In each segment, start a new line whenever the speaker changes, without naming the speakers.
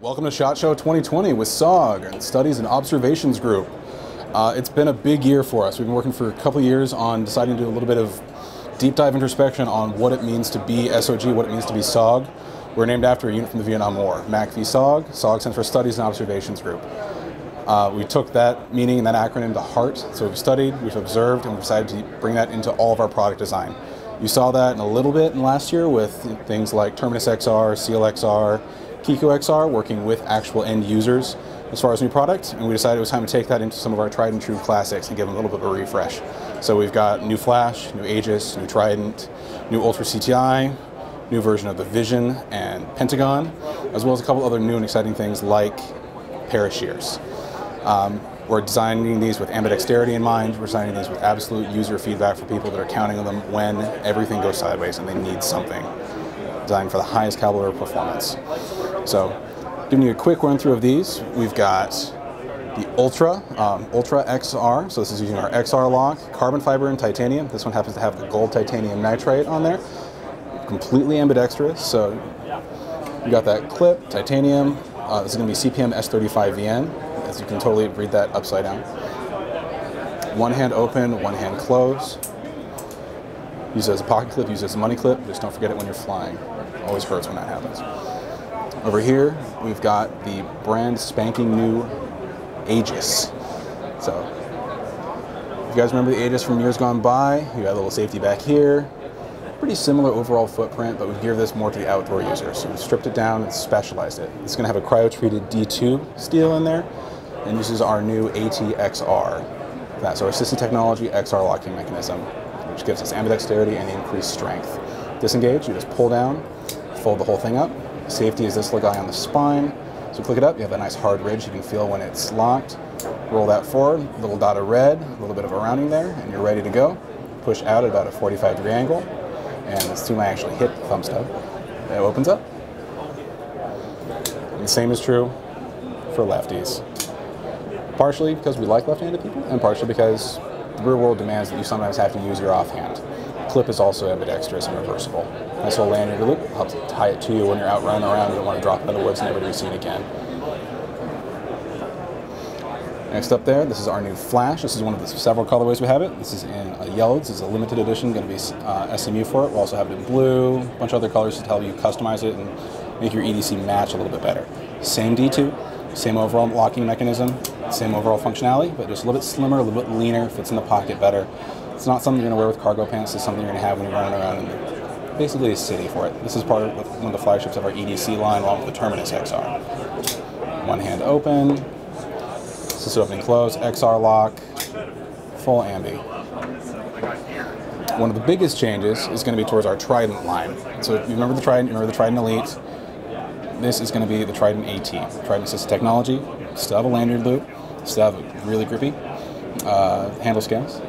Welcome to SHOT Show 2020 with SOG and Studies and Observations Group. Uh, it's been a big year for us. We've been working for a couple years on deciding to do a little bit of deep dive introspection on what it means to be SOG, what it means to be SOG. We're named after a unit from the Vietnam War, MACV SOG. SOG stands for Studies and Observations Group. Uh, we took that meaning and that acronym to heart. So we've studied, we've observed, and we've decided to bring that into all of our product design. You saw that in a little bit in last year with things like Terminus XR, CLXR, Kiku XR, working with actual end users as far as new product, and we decided it was time to take that into some of our tried and true classics and give them a little bit of a refresh. So we've got new Flash, new Aegis, new Trident, new Ultra CTI, new version of the Vision and Pentagon, as well as a couple other new and exciting things like Parashears. Um, we're designing these with ambidexterity in mind. We're designing these with absolute user feedback for people that are counting on them when everything goes sideways and they need something designed for the highest caliber performance. So, giving you a quick run through of these, we've got the Ultra, um, Ultra XR. So this is using our XR lock, carbon fiber and titanium. This one happens to have the gold titanium nitride on there. Completely ambidextrous. So you got that clip, titanium. Uh, this is going to be CPM S35VN as you can totally read that upside down. One hand open, one hand close. Use it as a pocket clip, use it as a money clip, just don't forget it when you're flying. Always hurts when that happens. Over here, we've got the brand spanking new Aegis. So, if you guys remember the Aegis from years gone by, you got a little safety back here. Pretty similar overall footprint, but we gear this more to the outdoor user. So we stripped it down and specialized it. It's going to have a cryo-treated D2 steel in there, and uses our new ATXR. That's our assisted technology XR locking mechanism, which gives us ambidexterity and increased strength. Disengage, you just pull down, fold the whole thing up. Safety is this little guy on the spine. So click it up, you have a nice hard ridge you can feel when it's locked. Roll that forward, little dot of red, a little bit of a rounding there, and you're ready to go. Push out at about a 45 degree angle, and as soon as I actually hit the thumb stud, it opens up. And the same is true for lefties partially because we like left-handed people, and partially because the real world demands that you sometimes have to use your offhand. Clip is also ambidextrous and reversible. Nice little lanyard loop helps tie it to you when you're out running around. You don't want to drop it in the woods, never to be seen again. Next up there, this is our new Flash. This is one of the several colorways we have it. This is in a yellow. This is a limited edition, going to be uh, SMU for it. We'll also have it in blue, a bunch of other colors to help you customize it and make your EDC match a little bit better. Same D2, same overall locking mechanism, same overall functionality, but just a little bit slimmer, a little bit leaner, fits in the pocket better. It's not something you're going to wear with cargo pants. It's something you're going to have when you're running around basically a city for it. This is part of one of the flagships of our EDC line, along with the Terminus XR. One hand open, assisted opening close, XR lock, full ambi. One of the biggest changes is going to be towards our Trident line. So if you remember the Trident, you remember the Trident Elite. This is going to be the Trident AT, Trident Assisted Technology. Still have a lanyard loop, Still have really grippy uh, handle scales.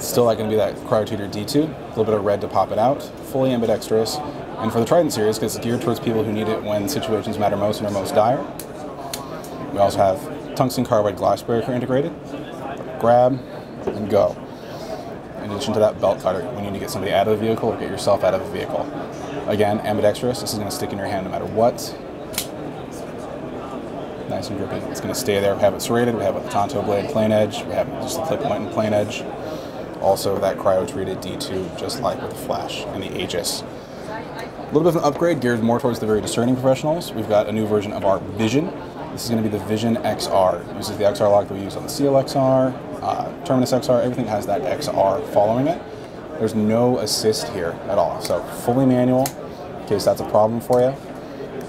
Still not going to be that cryo-treated D2. A little bit of red to pop it out. Fully ambidextrous. And for the Trident series, because it's geared towards people who need it when situations matter most and are most dire. We also have tungsten carbide glass breaker integrated. Grab and go. In addition to that, belt cutter when you need to get somebody out of the vehicle or get yourself out of the vehicle. Again, ambidextrous. This is going to stick in your hand no matter what nice and grippy. It's going to stay there. We have it serrated. We have a Tanto blade plain edge. We have just a clip point and plain edge. Also that cryo-treated D2, just like with the Flash and the Aegis. A little bit of an upgrade geared more towards the very discerning professionals. We've got a new version of our Vision. This is going to be the Vision XR. It uses the XR lock that we use on the CLXR, uh, Terminus XR, everything has that XR following it. There's no assist here at all. So fully manual, in case that's a problem for you.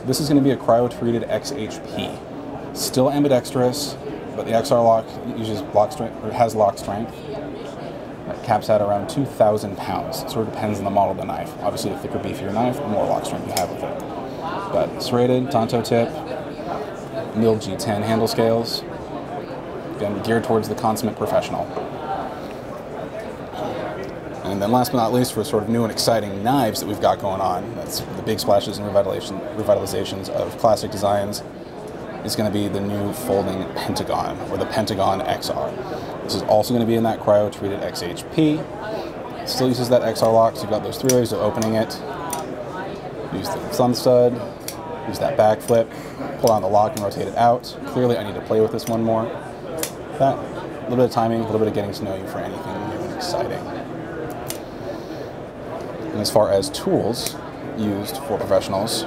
This is going to be a cryo-treated XHP. Still ambidextrous, but the XR lock uses lock strength, or has lock strength. That caps at around 2,000 pounds. It sort of depends on the model of the knife. Obviously, the thicker, beefier knife, the more lock strength you have with it. But serrated, Tanto tip, milled G10 handle scales. Again, geared towards the consummate professional. And then last but not least, for sort of new and exciting knives that we've got going on, that's the big splashes and revitalization, revitalizations of classic designs is going to be the new folding Pentagon, or the Pentagon XR. This is also going to be in that cryo-treated XHP. Still uses that XR lock, so you've got those three ways of opening it. Use the thumb stud, Use that back flip, pull on the lock and rotate it out. Clearly I need to play with this one more. That, a little bit of timing, a little bit of getting to know you for anything new and exciting. And as far as tools used for professionals,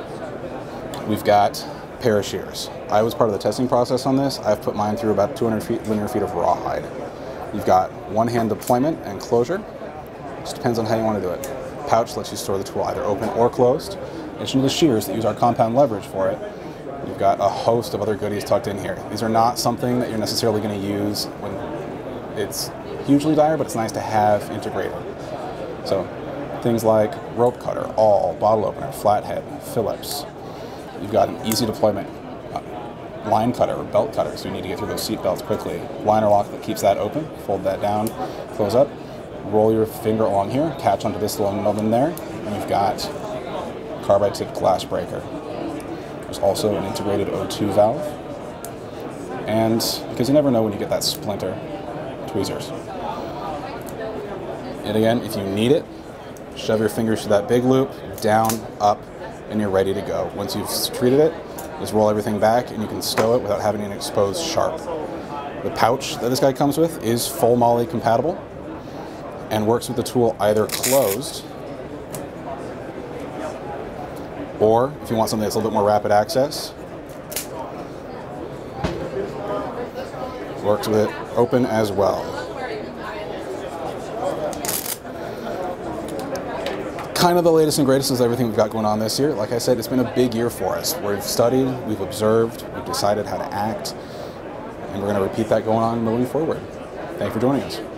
we've got Parashears. I was part of the testing process on this. I've put mine through about 200 feet, linear feet of rawhide. You've got one hand deployment and closure. Just depends on how you want to do it. Pouch lets you store the tool either open or closed. In addition to the shears that use our compound leverage for it, you've got a host of other goodies tucked in here. These are not something that you're necessarily going to use when it's hugely dire, but it's nice to have integrated. So things like rope cutter, awl, bottle opener, flathead, Phillips. You've got an easy deployment line cutter or belt cutter, so you need to get through those seat belts quickly. Liner lock that keeps that open, fold that down, close up, roll your finger along here, catch onto this in there, and you've got carbide tip glass breaker. There's also an integrated O2 valve. And because you never know when you get that splinter, tweezers. And again, if you need it, shove your fingers through that big loop, down, up, and you're ready to go. Once you've treated it, just roll everything back and you can stow it without having an exposed sharp. The pouch that this guy comes with is full MOLLE compatible and works with the tool either closed or if you want something that's a little bit more rapid access, works with it open as well. Kind of the latest and greatest is everything we've got going on this year. Like I said, it's been a big year for us. We've studied, we've observed, we've decided how to act, and we're going to repeat that going on moving forward. Thank you for joining us.